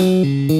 Música